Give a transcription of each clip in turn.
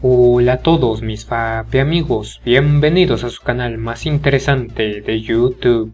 Hola a todos mis papi amigos, bienvenidos a su canal más interesante de YouTube.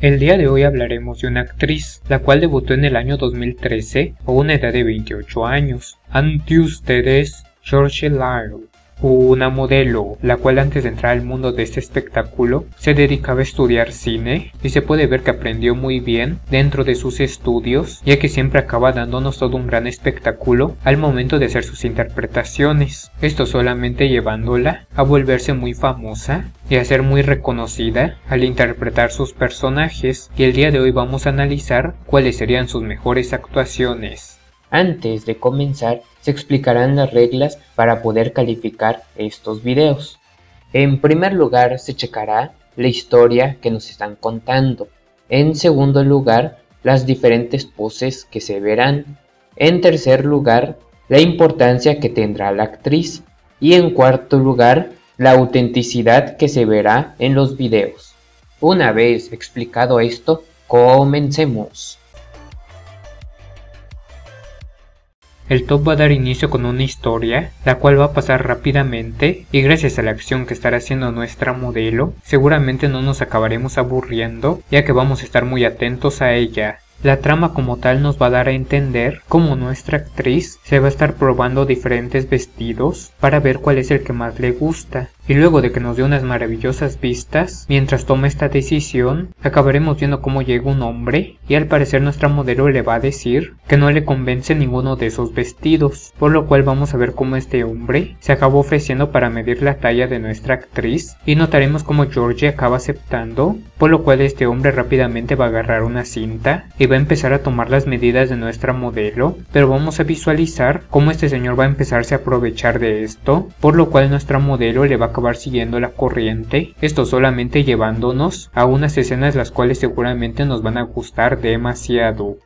El día de hoy hablaremos de una actriz, la cual debutó en el año 2013 a una edad de 28 años. Ante ustedes, George Lyle una modelo, la cual antes de entrar al mundo de este espectáculo se dedicaba a estudiar cine y se puede ver que aprendió muy bien dentro de sus estudios, ya que siempre acaba dándonos todo un gran espectáculo al momento de hacer sus interpretaciones, esto solamente llevándola a volverse muy famosa y a ser muy reconocida al interpretar sus personajes y el día de hoy vamos a analizar cuáles serían sus mejores actuaciones. Antes de comenzar, se explicarán las reglas para poder calificar estos videos. En primer lugar, se checará la historia que nos están contando. En segundo lugar, las diferentes poses que se verán. En tercer lugar, la importancia que tendrá la actriz. Y en cuarto lugar, la autenticidad que se verá en los videos. Una vez explicado esto, comencemos. El top va a dar inicio con una historia, la cual va a pasar rápidamente y gracias a la acción que estará haciendo nuestra modelo, seguramente no nos acabaremos aburriendo, ya que vamos a estar muy atentos a ella. La trama como tal nos va a dar a entender cómo nuestra actriz se va a estar probando diferentes vestidos para ver cuál es el que más le gusta y luego de que nos dé unas maravillosas vistas, mientras toma esta decisión, acabaremos viendo cómo llega un hombre y al parecer nuestra modelo le va a decir que no le convence ninguno de esos vestidos, por lo cual vamos a ver cómo este hombre se acaba ofreciendo para medir la talla de nuestra actriz y notaremos cómo Georgie acaba aceptando, por lo cual este hombre rápidamente va a agarrar una cinta y va a empezar a tomar las medidas de nuestra modelo, pero vamos a visualizar cómo este señor va a empezarse a aprovechar de esto, por lo cual nuestra modelo le va a acabar siguiendo la corriente, esto solamente llevándonos a unas escenas las cuales seguramente nos van a gustar demasiado.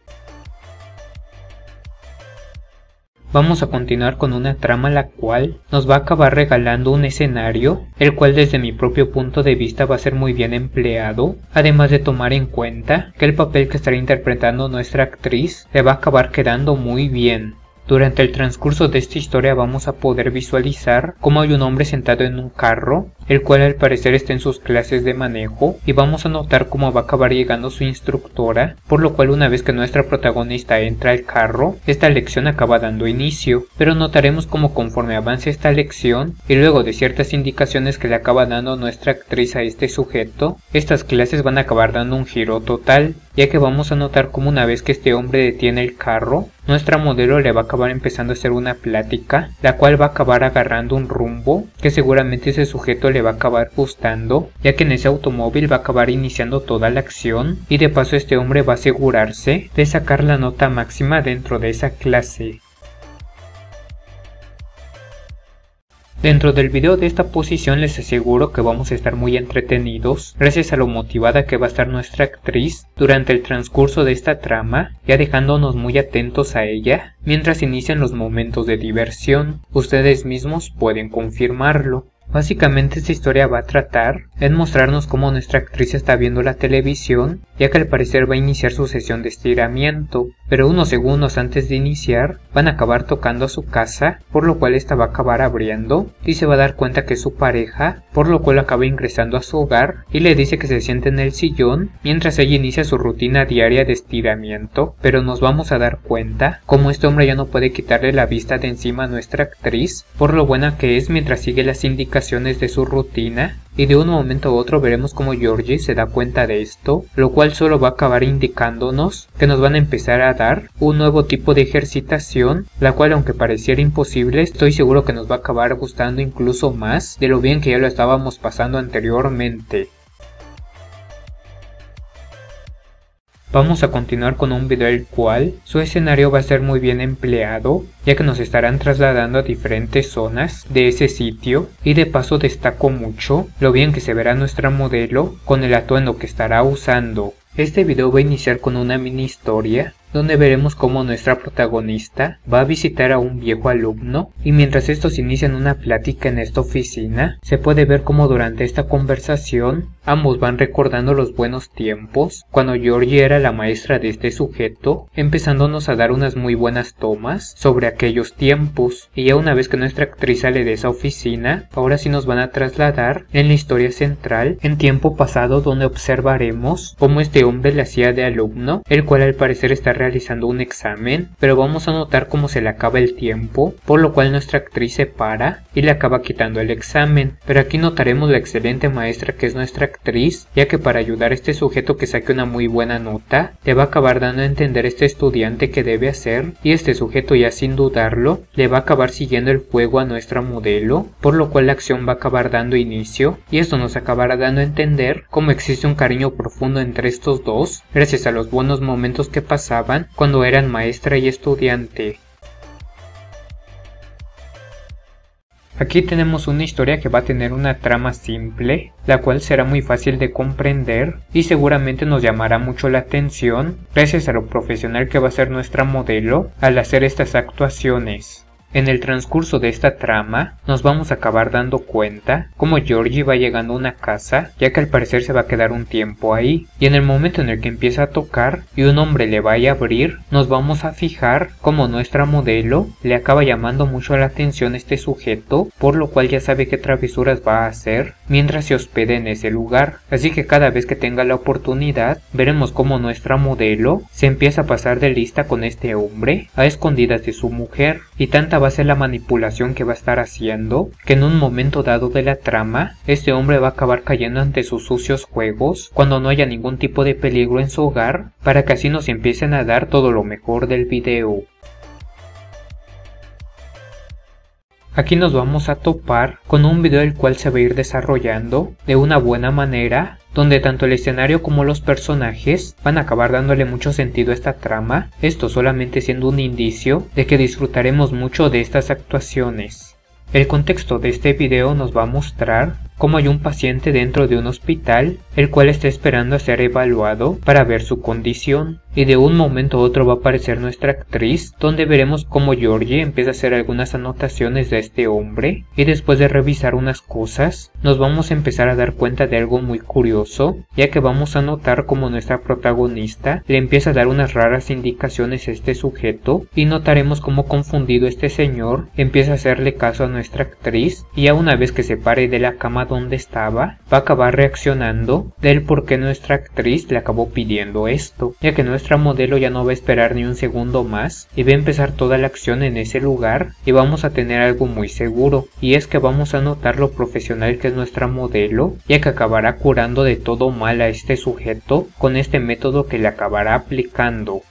Vamos a continuar con una trama la cual nos va a acabar regalando un escenario, el cual desde mi propio punto de vista va a ser muy bien empleado, además de tomar en cuenta que el papel que estará interpretando nuestra actriz le va a acabar quedando muy bien. Durante el transcurso de esta historia vamos a poder visualizar cómo hay un hombre sentado en un carro, el cual al parecer está en sus clases de manejo, y vamos a notar cómo va a acabar llegando su instructora, por lo cual una vez que nuestra protagonista entra al carro, esta lección acaba dando inicio, pero notaremos cómo conforme avance esta lección, y luego de ciertas indicaciones que le acaba dando nuestra actriz a este sujeto, estas clases van a acabar dando un giro total, ya que vamos a notar cómo una vez que este hombre detiene el carro, nuestra modelo le va a acabar empezando a hacer una plática, la cual va a acabar agarrando un rumbo que seguramente ese sujeto le va a acabar gustando, ya que en ese automóvil va a acabar iniciando toda la acción y de paso este hombre va a asegurarse de sacar la nota máxima dentro de esa clase. Dentro del video de esta posición les aseguro que vamos a estar muy entretenidos gracias a lo motivada que va a estar nuestra actriz durante el transcurso de esta trama, ya dejándonos muy atentos a ella mientras inician los momentos de diversión. Ustedes mismos pueden confirmarlo. Básicamente esta historia va a tratar en mostrarnos cómo nuestra actriz está viendo la televisión, ya que al parecer va a iniciar su sesión de estiramiento, pero unos segundos antes de iniciar van a acabar tocando a su casa, por lo cual esta va a acabar abriendo y se va a dar cuenta que es su pareja, por lo cual acaba ingresando a su hogar y le dice que se siente en el sillón mientras ella inicia su rutina diaria de estiramiento, pero nos vamos a dar cuenta como este hombre ya no puede quitarle la vista de encima a nuestra actriz, por lo buena que es mientras sigue las indicaciones de su rutina y de un momento a otro veremos como Georgie se da cuenta de esto, lo cual solo va a acabar indicándonos que nos van a empezar a dar un nuevo tipo de ejercitación, la cual aunque pareciera imposible, estoy seguro que nos va a acabar gustando incluso más de lo bien que ya lo estábamos pasando anteriormente. Vamos a continuar con un video el cual su escenario va a ser muy bien empleado ya que nos estarán trasladando a diferentes zonas de ese sitio y de paso destaco mucho lo bien que se verá nuestra modelo con el atuendo que estará usando. Este video va a iniciar con una mini historia donde veremos cómo nuestra protagonista va a visitar a un viejo alumno y mientras estos inician una plática en esta oficina, se puede ver cómo durante esta conversación ambos van recordando los buenos tiempos, cuando Georgie era la maestra de este sujeto, empezándonos a dar unas muy buenas tomas sobre aquellos tiempos, y ya una vez que nuestra actriz sale de esa oficina, ahora sí nos van a trasladar en la historia central en tiempo pasado donde observaremos cómo este hombre le hacía de alumno, el cual al parecer está realizando un examen, pero vamos a notar cómo se le acaba el tiempo, por lo cual nuestra actriz se para y le acaba quitando el examen, pero aquí notaremos la excelente maestra que es nuestra actriz, ya que para ayudar a este sujeto que saque una muy buena nota, le va a acabar dando a entender a este estudiante que debe hacer, y este sujeto ya sin dudarlo, le va a acabar siguiendo el juego a nuestra modelo, por lo cual la acción va a acabar dando inicio, y esto nos acabará dando a entender cómo existe un cariño profundo entre estos dos, gracias a los buenos momentos que pasaban cuando eran maestra y estudiante. Aquí tenemos una historia que va a tener una trama simple, la cual será muy fácil de comprender y seguramente nos llamará mucho la atención gracias a lo profesional que va a ser nuestra modelo al hacer estas actuaciones. En el transcurso de esta trama nos vamos a acabar dando cuenta cómo Georgie va llegando a una casa ya que al parecer se va a quedar un tiempo ahí. Y en el momento en el que empieza a tocar y un hombre le vaya a abrir nos vamos a fijar cómo nuestra modelo le acaba llamando mucho la atención este sujeto por lo cual ya sabe qué travesuras va a hacer mientras se hospede en ese lugar así que cada vez que tenga la oportunidad veremos cómo nuestra modelo se empieza a pasar de lista con este hombre a escondidas de su mujer y tanta va a ser la manipulación que va a estar haciendo, que en un momento dado de la trama, este hombre va a acabar cayendo ante sus sucios juegos cuando no haya ningún tipo de peligro en su hogar, para que así nos empiecen a dar todo lo mejor del video. Aquí nos vamos a topar con un video el cual se va a ir desarrollando de una buena manera, donde tanto el escenario como los personajes van a acabar dándole mucho sentido a esta trama, esto solamente siendo un indicio de que disfrutaremos mucho de estas actuaciones. El contexto de este video nos va a mostrar cómo hay un paciente dentro de un hospital, el cual está esperando a ser evaluado para ver su condición. Y de un momento a otro va a aparecer nuestra actriz, donde veremos cómo Georgie empieza a hacer algunas anotaciones de este hombre, y después de revisar unas cosas, nos vamos a empezar a dar cuenta de algo muy curioso, ya que vamos a notar cómo nuestra protagonista le empieza a dar unas raras indicaciones a este sujeto, y notaremos cómo confundido este señor empieza a hacerle caso a nuestra actriz, y a una vez que se pare de la cama donde estaba, va a acabar reaccionando del por qué nuestra actriz le acabó pidiendo esto, ya que nuestra modelo ya no va a esperar ni un segundo más y va a empezar toda la acción en ese lugar y vamos a tener algo muy seguro y es que vamos a notar lo profesional que es nuestra modelo ya que acabará curando de todo mal a este sujeto con este método que le acabará aplicando.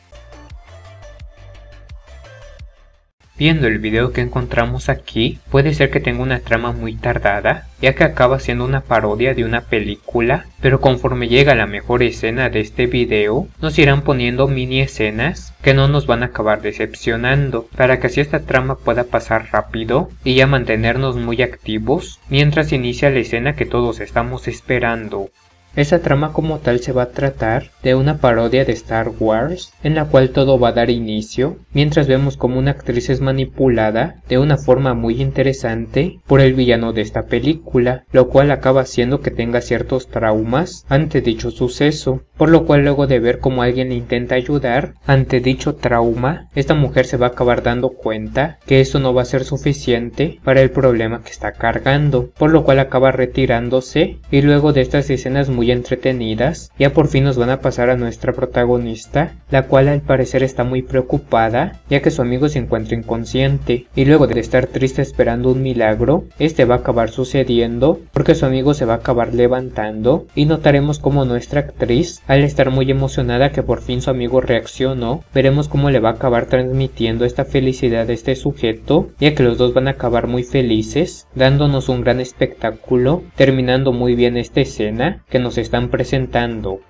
Viendo el video que encontramos aquí, puede ser que tenga una trama muy tardada, ya que acaba siendo una parodia de una película, pero conforme llega la mejor escena de este video, nos irán poniendo mini escenas que no nos van a acabar decepcionando, para que así esta trama pueda pasar rápido y ya mantenernos muy activos mientras inicia la escena que todos estamos esperando. Esa trama como tal se va a tratar de una parodia de Star Wars, en la cual todo va a dar inicio, mientras vemos como una actriz es manipulada de una forma muy interesante por el villano de esta película, lo cual acaba haciendo que tenga ciertos traumas ante dicho suceso, por lo cual luego de ver cómo alguien intenta ayudar ante dicho trauma, esta mujer se va a acabar dando cuenta que eso no va a ser suficiente para el problema que está cargando, por lo cual acaba retirándose y luego de estas escenas entretenidas, ya por fin nos van a pasar a nuestra protagonista, la cual al parecer está muy preocupada, ya que su amigo se encuentra inconsciente, y luego de estar triste esperando un milagro, este va a acabar sucediendo, porque su amigo se va a acabar levantando, y notaremos como nuestra actriz, al estar muy emocionada que por fin su amigo reaccionó, veremos cómo le va a acabar transmitiendo esta felicidad a este sujeto, ya que los dos van a acabar muy felices, dándonos un gran espectáculo, terminando muy bien esta escena, que nos están presentando.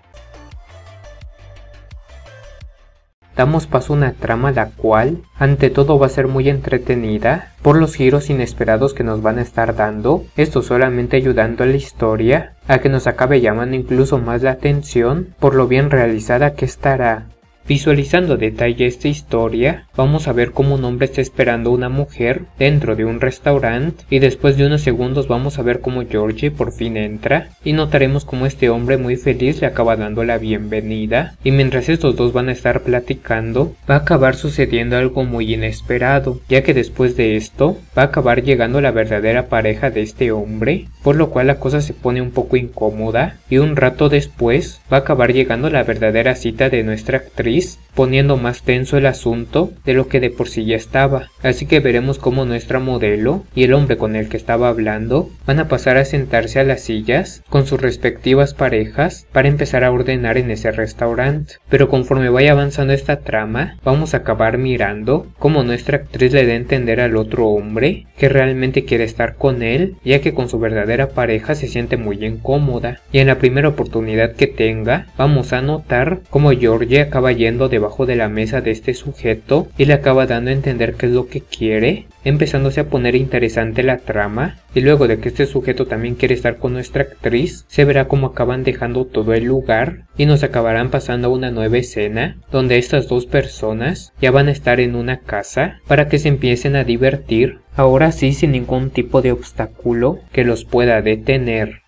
Damos paso a una trama la cual, ante todo, va a ser muy entretenida por los giros inesperados que nos van a estar dando, esto solamente ayudando a la historia a que nos acabe llamando incluso más la atención por lo bien realizada que estará. Visualizando detalle esta historia, vamos a ver cómo un hombre está esperando a una mujer dentro de un restaurante y después de unos segundos vamos a ver cómo Georgie por fin entra y notaremos cómo este hombre muy feliz le acaba dando la bienvenida y mientras estos dos van a estar platicando va a acabar sucediendo algo muy inesperado ya que después de esto va a acabar llegando la verdadera pareja de este hombre por lo cual la cosa se pone un poco incómoda y un rato después va a acabar llegando la verdadera cita de nuestra actriz poniendo más tenso el asunto de lo que de por sí ya estaba. Así que veremos cómo nuestra modelo y el hombre con el que estaba hablando van a pasar a sentarse a las sillas con sus respectivas parejas para empezar a ordenar en ese restaurante. Pero conforme vaya avanzando esta trama, vamos a acabar mirando cómo nuestra actriz le da a entender al otro hombre que realmente quiere estar con él, ya que con su verdadera pareja se siente muy incómoda. Y en la primera oportunidad que tenga, vamos a notar cómo Georgie acaba yendo debajo de la mesa de este sujeto y le acaba dando a entender qué es lo que quiere, empezándose a poner interesante la trama y luego de que este sujeto también quiere estar con nuestra actriz, se verá como acaban dejando todo el lugar y nos acabarán pasando a una nueva escena donde estas dos personas ya van a estar en una casa para que se empiecen a divertir, ahora sí sin ningún tipo de obstáculo que los pueda detener.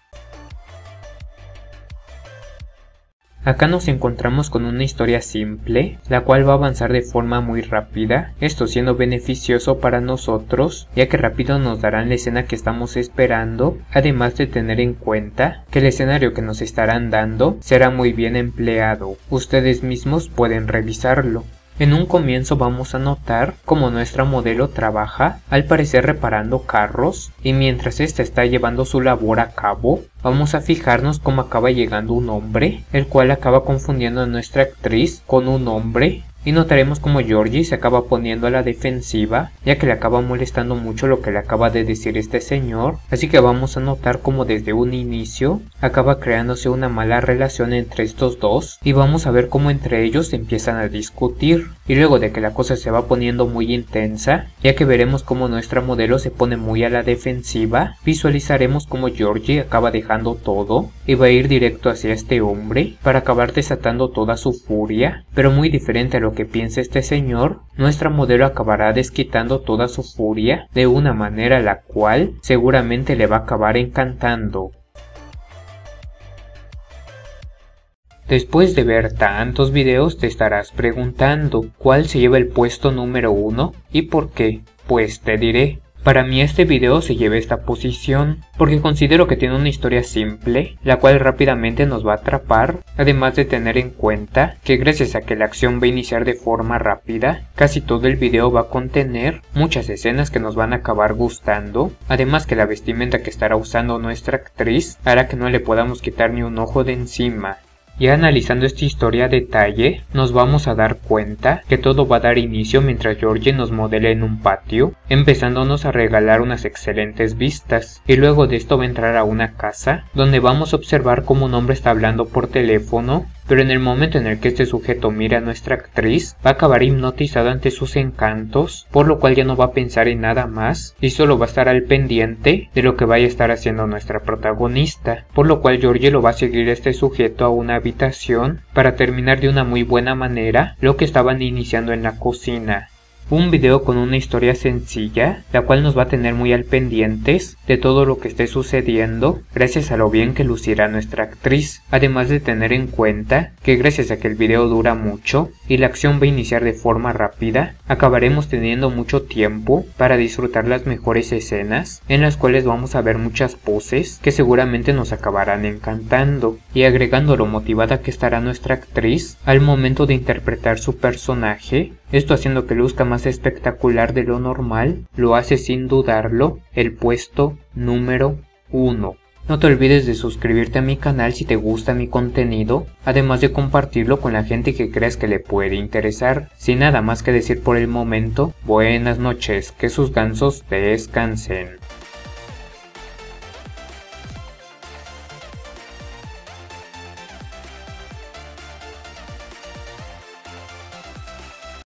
Acá nos encontramos con una historia simple, la cual va a avanzar de forma muy rápida, esto siendo beneficioso para nosotros, ya que rápido nos darán la escena que estamos esperando, además de tener en cuenta que el escenario que nos estarán dando será muy bien empleado, ustedes mismos pueden revisarlo. En un comienzo vamos a notar cómo nuestra modelo trabaja, al parecer reparando carros, y mientras ésta está llevando su labor a cabo, vamos a fijarnos cómo acaba llegando un hombre, el cual acaba confundiendo a nuestra actriz con un hombre y notaremos como Georgie se acaba poniendo a la defensiva, ya que le acaba molestando mucho lo que le acaba de decir este señor, así que vamos a notar como desde un inicio acaba creándose una mala relación entre estos dos, y vamos a ver cómo entre ellos empiezan a discutir, y luego de que la cosa se va poniendo muy intensa, ya que veremos como nuestra modelo se pone muy a la defensiva, visualizaremos como Georgie acaba dejando todo, y va a ir directo hacia este hombre, para acabar desatando toda su furia, pero muy diferente a lo que piensa este señor, nuestra modelo acabará desquitando toda su furia de una manera la cual seguramente le va a acabar encantando. Después de ver tantos videos te estarás preguntando cuál se lleva el puesto número uno y por qué. Pues te diré, para mí este video se lleva esta posición porque considero que tiene una historia simple, la cual rápidamente nos va a atrapar, además de tener en cuenta que gracias a que la acción va a iniciar de forma rápida, casi todo el video va a contener muchas escenas que nos van a acabar gustando, además que la vestimenta que estará usando nuestra actriz hará que no le podamos quitar ni un ojo de encima, ya analizando esta historia a detalle, nos vamos a dar cuenta que todo va a dar inicio mientras Georgie nos modela en un patio, empezándonos a regalar unas excelentes vistas, y luego de esto va a entrar a una casa, donde vamos a observar cómo un hombre está hablando por teléfono pero en el momento en el que este sujeto mira a nuestra actriz, va a acabar hipnotizado ante sus encantos, por lo cual ya no va a pensar en nada más y solo va a estar al pendiente de lo que vaya a estar haciendo nuestra protagonista, por lo cual Georgie lo va a seguir a este sujeto a una habitación para terminar de una muy buena manera lo que estaban iniciando en la cocina un video con una historia sencilla, la cual nos va a tener muy al pendientes de todo lo que esté sucediendo gracias a lo bien que lucirá nuestra actriz, además de tener en cuenta que gracias a que el video dura mucho y la acción va a iniciar de forma rápida, acabaremos teniendo mucho tiempo para disfrutar las mejores escenas en las cuales vamos a ver muchas poses que seguramente nos acabarán encantando y agregando lo motivada que estará nuestra actriz al momento de interpretar su personaje, esto haciendo que luzca más espectacular de lo normal, lo hace sin dudarlo el puesto número 1. No te olvides de suscribirte a mi canal si te gusta mi contenido, además de compartirlo con la gente que creas que le puede interesar. Sin nada más que decir por el momento, buenas noches, que sus gansos descansen.